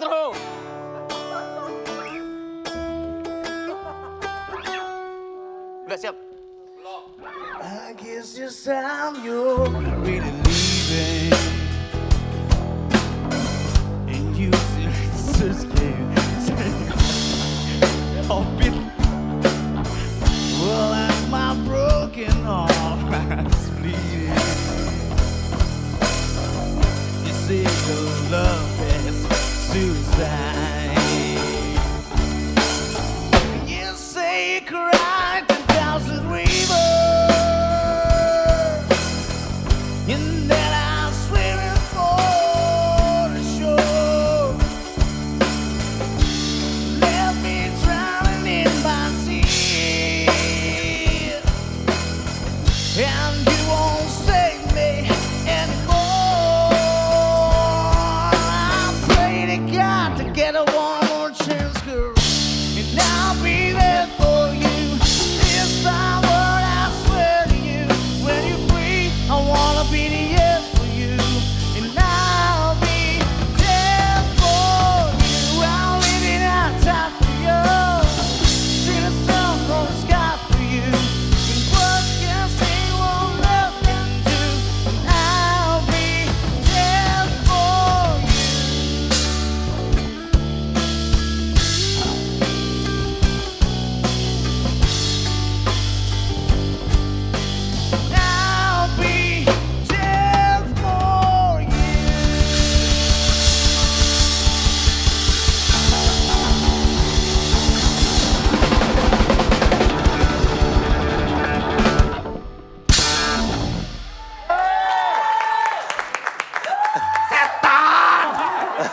terus. Udah siap. I guess this time you're really leaving. And you just it. Well, my broken heart's bleeding. You your love You say you cried rivers, and that I'm swimming for the shore. Me drowning in my tears, and get a one